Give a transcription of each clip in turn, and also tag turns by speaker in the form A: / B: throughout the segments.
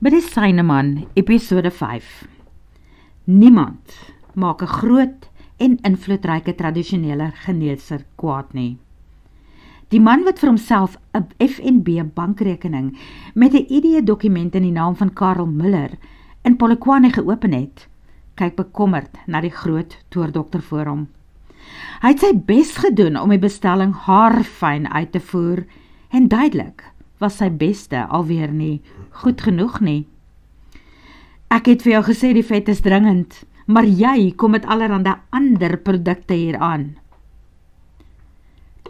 A: Medisyneman episode 5 Niemand maak 'n groot en invloedryke tradisionele geneeser kwaad nie. Die man wat vir homself 'n FNB bankrekening met 'n ID dokument in die naam van Karel Miller in Polokwane geopen het, kyk bekommerd na die groot toordokter voor hom. Hy het sy bes gedoen om die bestelling haarfyn uit te voer en duidelik was sy beste alweer nie goed genoeg nie. Ek het vir jou gesê die vet is dringend, maar jy kom met allerlei ander produkte hier aan.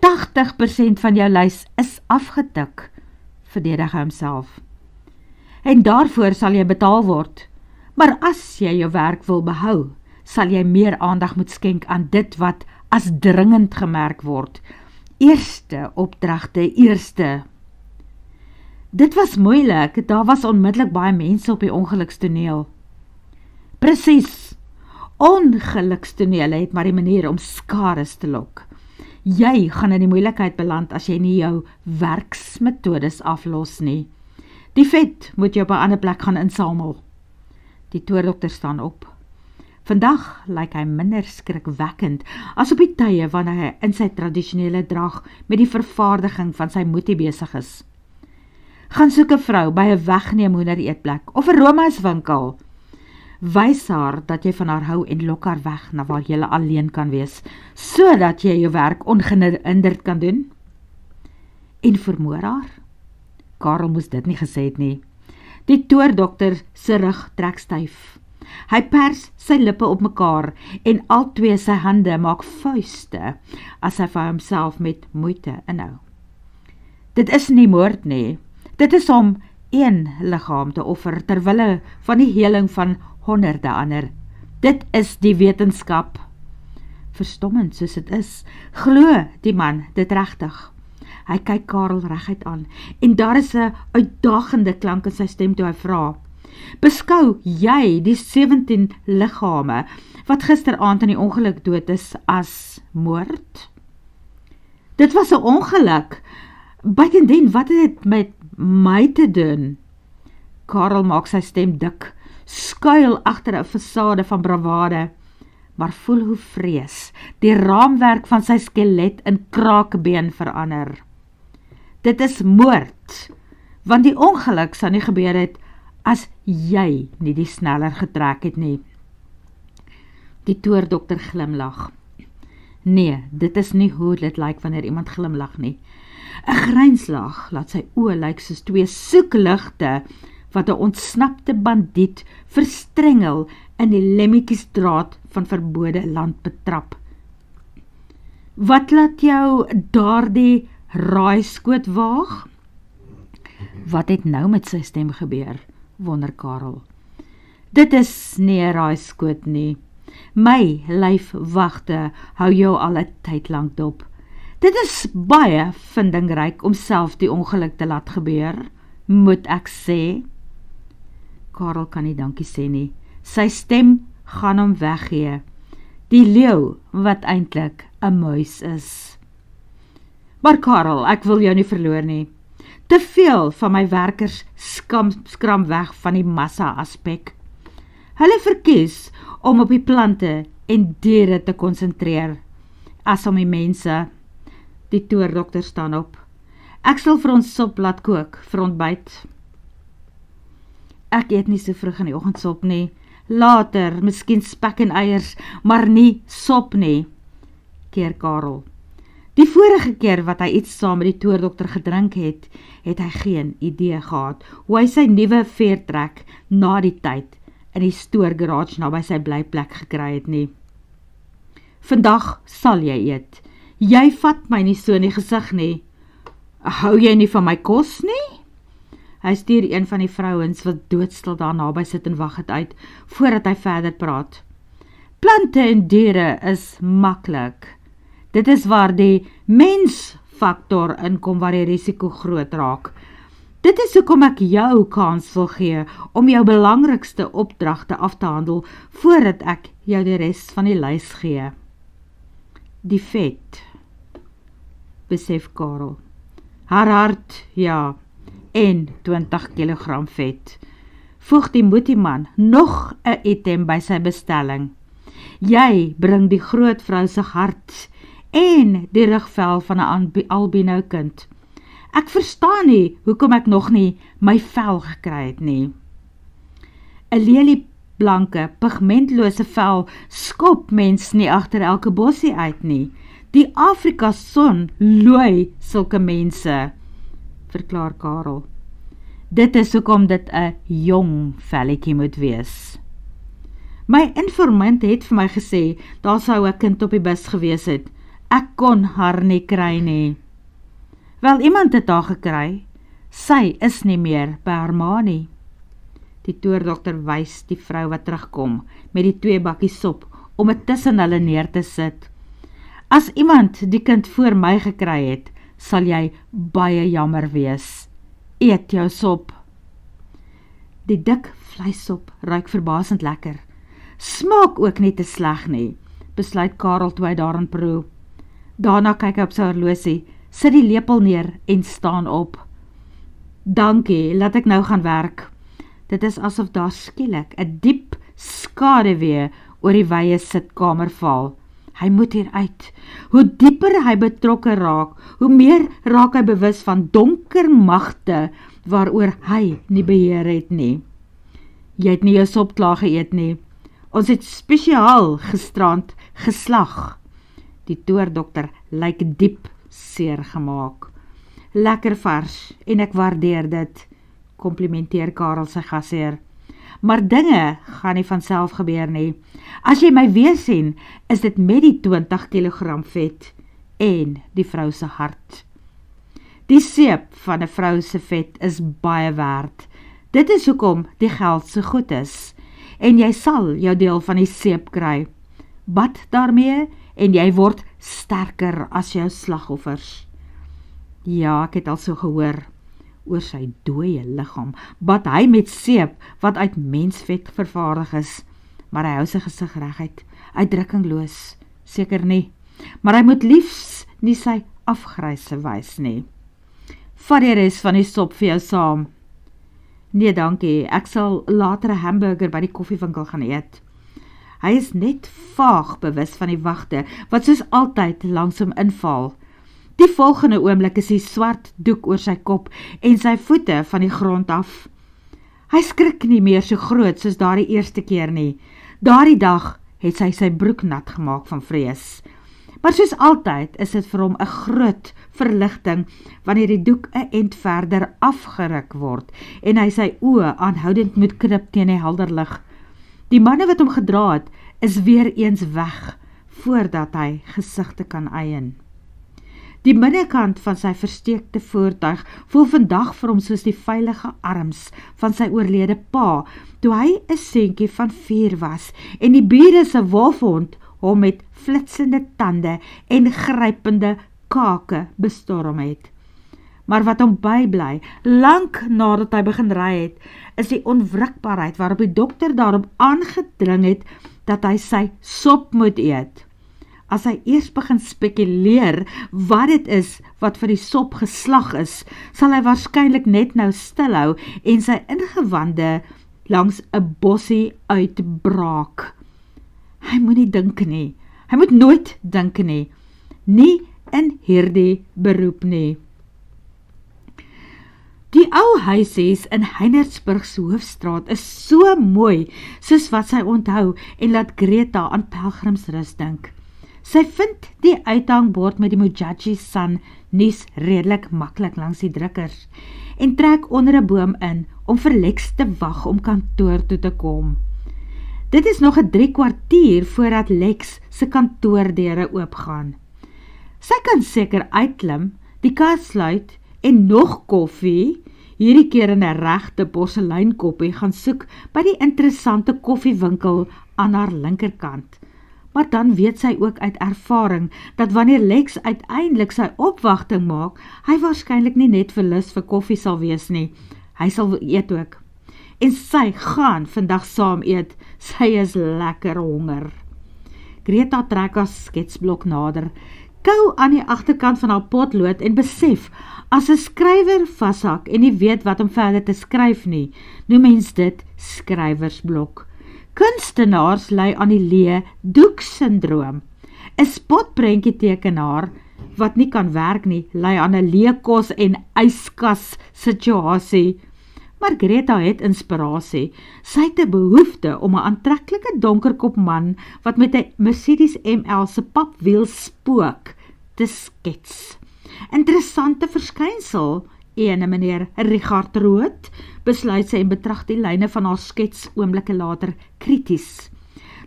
A: 80% van jou lys is afgetik, verdedig hy homself. En daarvoor sal jy betaal word. Maar as jy jou werk wil behou, sal jy meer aandag moet skenk aan dit wat as dringend gemerk word. Eerste opdragte, eerste Dit was moeilik, daar was onmiddellik baie mense op die ongelukstoneel. Presies. Ongelukstonele het maar die manier om skare te lok. Jy gaan in die moeilikheid beland as jy nie jou werksmetodes aflos nie. Die vet moet jy op 'n ander plek gaan insamel. Die toerdokter staan op. Vandag lyk hy minder skrikwekkend as op die tye wanneer hy in sy tradisionele drag met die vervaardiging van sy moetie besig is gaan soek 'n vrou by 'n wegneem hoender eetplek of 'n Roma's winkel. Wys haar dat jy van haar hou en lok haar weg na waar jy alleen kan wees, sodat jy jou werk ongehinderd kan doen. En vermoor haar. Karel moes dit nie gesê het nie. Die toordokter se rug trek styf. Hy pers sy lippe op mekaar en al twee sy hande maak vuiste as hy vir homself met moeite inhou. Dit is nie moord nie, Dit is om een liggaam te offer ter wille van die heling van honderde ander. Dit is die wetenskap. Verstommend soos dit is, glo die man dit regtig. Hy kyk Karel reguit aan en daar is 'n uitdagende klank in sy stem toe hy vra: "Beskou jy die 17 liggame wat gisteraand in die ongeluk dood is as moord?" Dit was 'n ongeluk. Buitendien, wat het dit met my te doen. Karel maak sy stem dik, skuil agter 'n fasade van bravade, maar voel hoe vrees die raamwerk van sy skelet in kraakbeen verander. Dit is moord, want die ongeluk sou nie gebeur het as jy nie die sneller getrek het nie. Die toordokter glimlag. Nee, dit is nie hoe dit lyk wanneer iemand glimlag nie. 'n Grynslag laat sy oë lyk soos twee soekligte wat 'n ontsnapte bandiet verstrengel in die lemmetjiesdraad van verbode land betrap. Wat laat jou daardie raaiskoot waag? Wat het nou met sy stem gebeur? wonder Karel. Dit is nie 'n raaiskoot nie. My lyfwagte hou jou al 'n tyd lank dop. Dit is baie vindingryk om self die ongeluk te laat gebeur, moet ek sê. Karel kan nie dankie sê nie. Sy stem gaan hom weggee. Die leeu wat eintlik 'n muis is. Maar Karel, ek wil jou nie verloor nie. Te veel van my werkers skam skram weg van die massa aspek. Hulle verkies om op die plante en diere te konsentreer as om die mense Die toordokter staan op. Ek sal vir ons sop laat kook vir ontbyt. Ek eet nie so vroeg in die oggend sop nie. Later, miskien spek en eiers, maar nie sop nie. Keer Karel. Die vorige keer wat hy iets saam met die toordokter gedrink het, het hy geen idee gehad hoe hy sy nuwe veertrek na die tyd in die stoor garage naby sy blyplek gekry het nie. Vandag sal jy eet. Jy vat my nie so in die gesig nie. Hou jy nie van my kos nie? Hy stuur een van die vrouens wat doodstil daar naby sit en wag het uit voordat hy verder praat. Plante en diere is maklik. Dit is waar die mensfaktor inkom waar die risiko groot raak. Dit is hoekom ek jou kans wil gee om jou belangrikste opdragte af te handel voordat ek jou die res van die lys gee. Die vet besef Karel. Haar hart, ja, en 20 kg vet. voeg die moetieman nog 'n item by sy bestelling. Jy bring die groot vrou se hart en die rugvel van 'n albino kind. Ek verstaan nie hoekom ek nog nie my vel gekry het nie. 'n Lelieblanke, pigmentlose vel skop mens nie agter elke bossie uit nie. Die Afrika son looi sulke mense, verklaar Karel. Dit is hoekom dit 'n jong velletjie moet wees. My informant het vir my gesê daar sou 'n kind op die bus gewees het. Ek kon haar nie kry nie. Wel iemand het haar gekry. Sy is nie meer by haar ma nie. Die toordokter wys die vrou wat terugkom met die twee bakkies sop om dit tussen hulle neer te sit. As iemand die kind voor my gekry het, sal jy baie jammer wees. Eet jou sop. Die dik vleissop ruik verbasend lekker. Smaak ook nie te sleg nie, besluit Karel toe hy daarin proe. Daarna kyk hy op sy horlosie, sit die lepel neer en staan op. Dankie, laat ek nou gaan werk. Dit is asof daar skielik 'n diep skaduwee oor die wye sitkamer val. Hy moet hier uit. Hoe dieper hy betrokke raak, hoe meer raak hy bewus van donker magte waaroor hy nie beheer het nie. Jy het nie jou sop klaar geëet nie. Ons het spesiaal gisterand geslag. Die toordokter lyk diep seer gemaak. Lekker vars en ek waardeer dit, komplimenteer Karel sy gasheer. Maar dinge gaan nie van self gebeur nie. As jy my weer sien, is dit met die 20 kg vet en die vrou se hart. Die seep van 'n vrou se vet is baie werd. Dit is hoekom die geld so goed is en jy sal jou deel van die seep kry. Bad daarmee en jy word sterker as jou slagoffers. Ja, ek het al so gehoor oor sy dooie liggaam. Bad hy met seep wat uit mensvet vervaardig is, maar hy hou sy gesig reguit, uitdrukkingloos. Seker nie, maar hy moet liefs nie sy afgryse wys nie. Vat die res van die sop vir jou saam. Nee, dankie. Ek sal later 'n hamburger by die koffiewinkel gaan eet. Hy is net vaag bewus van die wagte wat soos altyd langs hom inval. Die volgende oomblik is hy swart doek oor sy kop en sy voete van die grond af. Hy skrik nie meer so groot soos daardie eerste keer nie. Daardie dag het sy sy broek nat gemaak van vrees. Maar soos altyd is dit vir hom 'n groot verligting wanneer die doek 'n end verder afgeruk word en hy sy oë aanhoudend moet knip teen die helder lig. Die manne wat hom gedra het, is weer eens weg voordat hy gesigte kan eien. Die binnekant van sy versteekte voertuig voel vandag vir hom soos die veilige arms van sy oorlede pa toe hy 'n seentjie van 4 was en die bure se wolfhond hom met flitsende tande en grypende kake bestorm het. Maar wat hom bybly, lank nadat hy begin ry het, is die onwrikbaarheid waarop die dokter daarop aangedring het dat hy sy sop moet eet. As hy eers begin spekuleer wat dit is wat vir die sop geslag is, sal hy waarskynlik net nou stilhou en sy ingewande langs 'n bossie uitbraak. Hy moenie dink nie. Hy moet nooit dink nie. Nie in hierdie beroep nie. Die ou huisies in Heinertsburg se hoofstraat is so mooi soos wat sy onthou en laat Greta aan pelgrimsrus dink. Sy vind die uithangbord met die Mujaji Sun nuus redelik maklik langs die drukkers en trek onder 'n boom in om vir Lex te wag om kantoor toe te kom. Dit is nog 'n 3 kwartier voordat Lex se kantoordeure oopgaan. Sy kan seker uitklim, die kas sluit en nog koffie, hierdie keer in 'n regte porseleinkoppie gaan soek by die interessante koffiewinkel aan haar linkerkant. Maar dan weet sy ook uit ervaring dat wanneer Lex uiteindelik sy opwagting maak, hy waarskynlik nie net vir lus vir koffie sal wees nie. Hy sal eet ook. En sy gaan vandag saam eet. Sy is lekker honger. Greta trek haar sketsblok nader kou aan die agterkant van haar potlood en besef as 'n skrywer vashak en nie weet wat om verder te skryf nie, noem mens dit skrywersblok. Kunstenaars ly aan die leë doek-sindroom. 'n Spotprentjie tekenaar wat nie kan werk nie, ly aan 'n leekos en yskas situasie. Margreta het inspirasie. Sy het 'n behoefte om 'n aantreklike donkerkop man wat met 'n Mercedes ML se papwiel spook te skets. Interessante verskynsel, ene meneer Richard Rood, besluit sy en betrag die lyne van haar skets oomblikke later krities.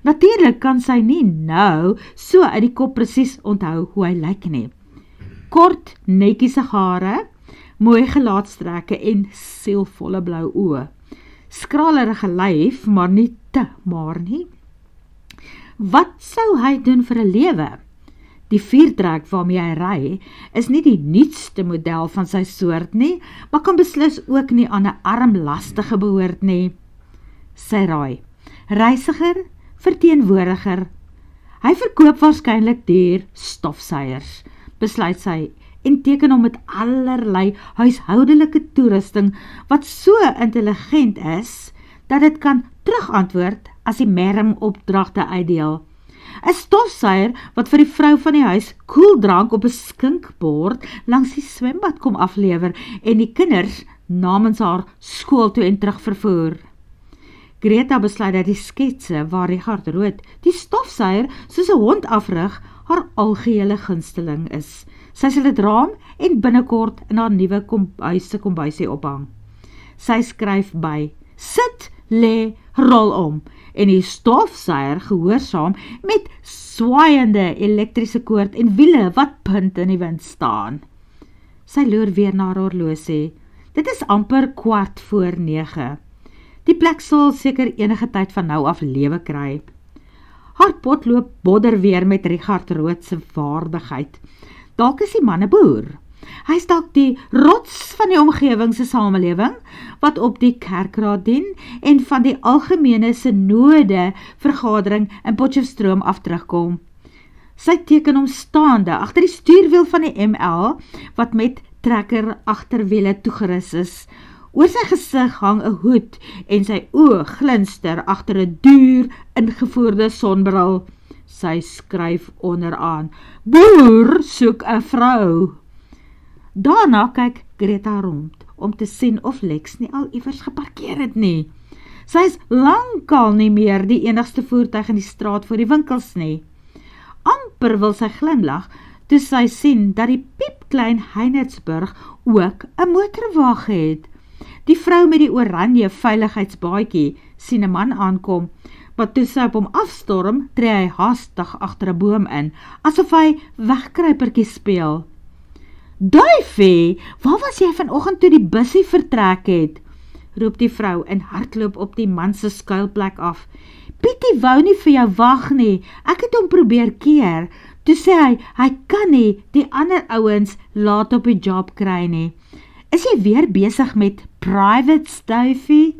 A: Natuurlik kan sy nie nou so uit die kop presies onthou hoe hy lyk nie. Kort, netjiese hare, mooi gelaatstrekke en sielvolle blou oë. Skralerige lyf, maar nie te maar nie. Wat sou hy doen vir 'n lewe? Die viertrek waarmee hy ry, is nie die nuutste model van sy soort nie, maar kan beslis ook nie aan 'n armlastige behoort nie. Sy raai. Reisiger, verteenwoordiger. Hy verkoop waarskynlik duur stofsuiers, besluit sy en teken hom met allerlei huishoudelike toerusting wat so intelligent is dat dit kan terugantwoord as die merm opdragte uitdeel. 'n Stofsuier wat vir die vrou van die huis koeldrank op 'n skinkbord langs die swembad kom aflewer en die kinders namens haar skool toe en terug vervoer. Greta besluit dat die sketse waar Richard Rood die stofsuier soos 'n hond afrig haar algehele gunsteling is. Sy sal dit raam en binnekort in haar nuwe kombuis se kombuisie ophang. Sy skryf by: Sit, lê, rol om en die stofsuier gehoorsaam met swaaiende elektriese koord en wiele wat punt in die wind staan. Sy loer weer na haar horlosie. Dit is amper kwart voor 9. Die plek sal seker enige tyd van nou af lewe kry. Haar potloop bodder weer met Richard Rood se vaardigheid. Dalk is die man 'n boer. Hy is dalk die rots van die omgewing se samelewing wat op die kerkraad dien en van die algemene sinode vergadering in Potchefstroom af terugkom. Sy teken hom staande agter die stuurwiel van die ML wat met trekker agterwiele toegerus is. Oor sy gesig hang 'n hoed en sy oë glinster agter 'n duur ingevoerde sonbril. Sy skryf onderaan: Boer soek 'n vrou. Daarna kyk Greta rond om te sien of Lex nie al iewers geparkeer het nie. Sy is lankal nie meer die enigste voertuig in die straat voor die winkels nie. amper wil sy glimlag toe sy sien dat die piepklein Heinertsburg ook 'n motorwa het. Die vrou met die oranje veiligheidsbaadjie sien 'n man aankom wat toe sy op hom afstorm, tree hy haastig agter 'n boom in, asof hy wegkruipertjie speel. "Duifie, waar was jy vanoggend toe die bussie vertrek het?" roep die vrou en hardloop op die man se skuilplek af. "Pietie wou nie vir jou wag nie. Ek het hom probeer keer. Toe sê hy hy kan nie die ander ouens laat op die job kry nie. Is jy weer besig met private stuffie?"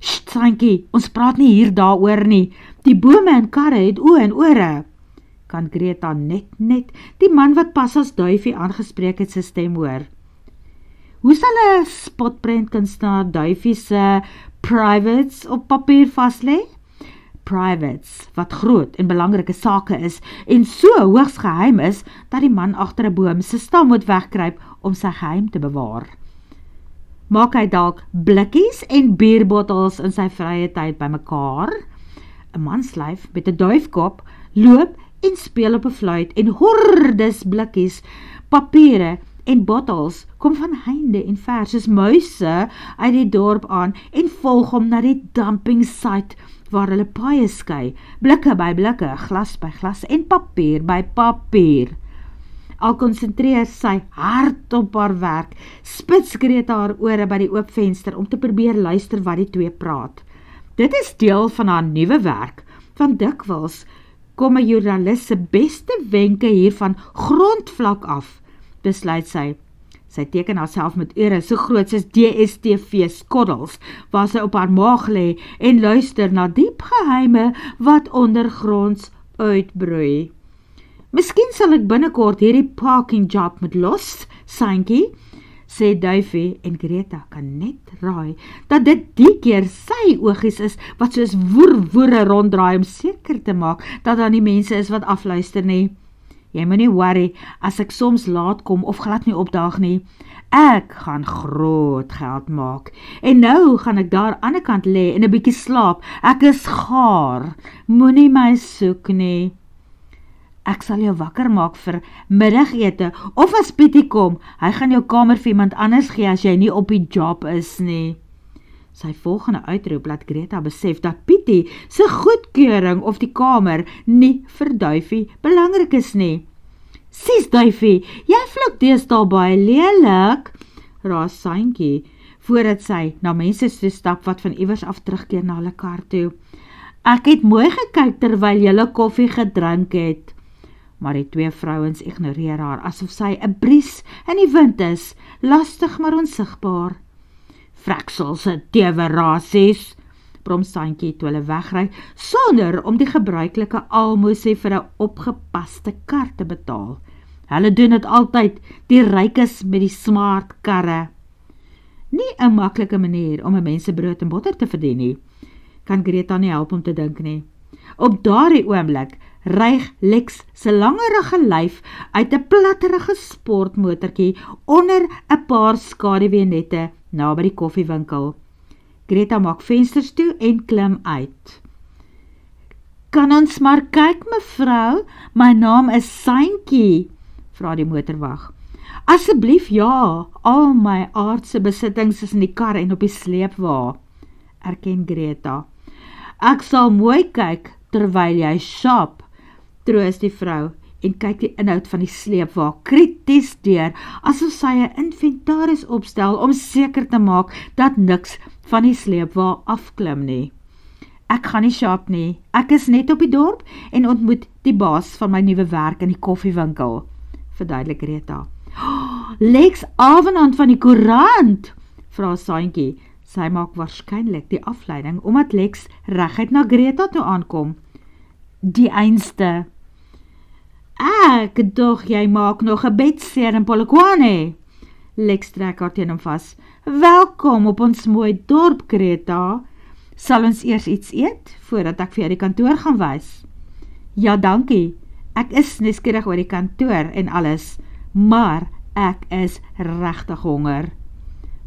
A: Sjankie, ons praat nie hier daaroor nie. Die bome en karre het oë en ore. Kan Greta net net die man wat pas as duifie aangespreek het se stem hoor. Hoe sal 'n spotprent kunstenaar duifie se privates op papier vas lê? Privates wat groot en belangrike sake is en so hoogs geheim is dat die man agter 'n boom se stam moet wegkruip om sy geheim te bewaar maak hy dalk blikkies en bierbottels in sy vrye tyd bymekaar. 'n Manslyf met 'n duifkop loop en speel op 'n fluit en hordes blikkies, papiere en bottels kom van heinde en ver soos muise uit die dorp aan en volg hom na die dumping site waar hulle paaie skei, blikke by blikke, glas by glas en papier by papier. Al konsentreer sy hard op haar werk, spits Greta haar ore by die oop venster om te probeer luister wat die twee praat. Dit is deel van haar nuwe werk, van dikwels kom 'n joernalis se beste wenke hiervan grondvlak af, besluit sy. Sy teken haarself met ore so groot soos DStv skoddels waar sy op haar maag lê en luister na diep geheime wat ondergronds uitbroei. Miskien sal ek binnekort hierdie parking job met los, Santjie, sê Duifie en Greta kan net raai dat dit die keer sy oogies is wat soos woer woere ronddraai om seker te maak dat daar nie mense is wat afluister nie. Jy moenie worry as ek soms laat kom of glad nie opdaag nie. Ek gaan groot geld maak. En nou gaan ek daar aan die kant lê en 'n bietjie slaap. Ek is gaar. Moenie my soek nie. Ek sal jou wakker maak vir middagete of as Pietie kom, hy gaan jou kamer vir iemand anders gee as jy nie op die job is nie. Sy volgende uitroep laat Greta besef dat Pietie se goedkeuring of die kamer nie vir Duifie belangrik is nie. "Sis Duifie, jy vlug deesdae baie lelik," raas Santjie voordat sy na mense se stap wat van iewers af terugkeer na hulle kar toe. "Ek het mooi gekyk terwyl jy koffie gedrink het." Maar die twee vrouens ignoreer haar asof sy 'n bries in die wind is, lastig maar onsigbaar. Freksels se tewe rasies, brom Santjie toe hulle wegry sonder om die gebruikelike almoesie vir 'n opgepaste kar te betaal. Hulle doen dit altyd, die rykes met die smart karre. Nie 'n maklike manier om 'n mens se brood en botter te verdien nie. Kan Greta nie help om te dink nie. Op daardie oomblik ryg Lex se langerige lyf uit 'n platterige sportmotortjie onder 'n paar skaduweenette naby die koffiewinkel. Greta maak vensters toe en klim uit. "Kan ons maar kyk, mevrou? My naam is Santjie," vra die motorwag. "Asseblief ja, al my aardse besittings is in die kar en op die sleepwa," erken Greta. "Ek sal mooi kyk terwyl jy shop," troos die vrou en kyk die inhoud van die sleepwa krities deur asof sy 'n inventaris opstel om seker te maak dat niks van die sleepwa afklim nie. Ek gaan nie shop nie. Ek is net op die dorp en ontmoet die baas van my nuwe werk in die koffiewinkel. Verduidelik Rita. Oh, Lex Avenant van die koerant, vra Saantjie. Sy maak waarskynlik die afleiding omdat Lex reguit na Greta toe aankom. Die einste Ek dog jy maak nog 'n bedseer in Polokwane. Lex trek haar teen hom vas. Welkom op ons mooi dorp, Greta. Sal ons eers iets eet voordat ek vir jou die kantoor gaan wys? Ja, dankie. Ek is nuuskierig oor die kantoor en alles, maar ek is regtig honger.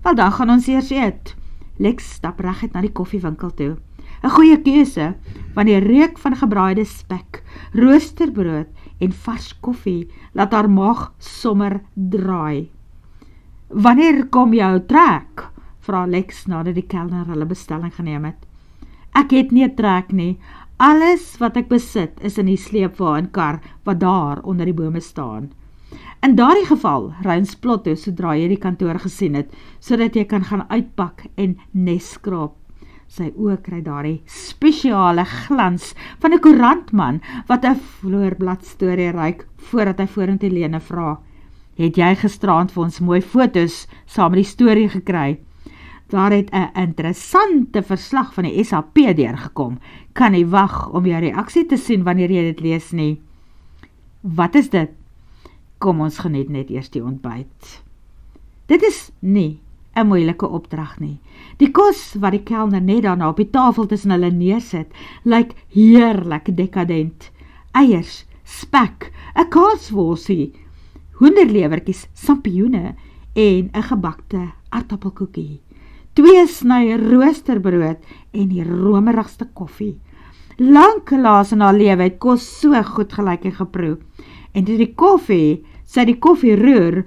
A: Wel dan gaan ons eers eet. Lex stap reguit na die koffiewinkel toe. 'n Goeie keuse, want die reuk van gebraaide spek, roosterbrood en vars koffie laat haar maag sommer draai. Wanneer kom jou trek? vra Lex nadat die kelner hulle bestelling geneem het. Ek het nie trek nie. Alles wat ek besit is in die sleepwa en kar wat daar onder die bome staan. In daardie geval ry ons plot toe sodra jy die kantoor gesien het sodat jy kan gaan uitpak en nes skraap Sy oë kry daardie spesiale glans van 'n koerantman wat 'n vloerblad storie ryk voordat hy vorentoe Lene vra: "Het jy gisterand vir ons mooi fotos saam met die storie gekry?" Daar het 'n interessante verslag van die SAP deurgekom. Kan nie wag om jou reaksie te sien wanneer jy dit lees nie. Wat is dit? Kom ons geniet net eers die ontbyt. Dit is nie 'n moeilike opdrag nie. Die kos wat die kelner net daarna op die tafel tussen hulle neersit, lyk heerlik dekadent. Eiers, spek, 'n kaasworsie, hoenderlewertjies, sampioene en 'n gebakte aartappelkoekie. Twee snye roosterbrood en die romerigste koffie. Lanklaas in haar lewe het kos so goed gelyk en geproe. En toe die koffie, sy die koffie roer,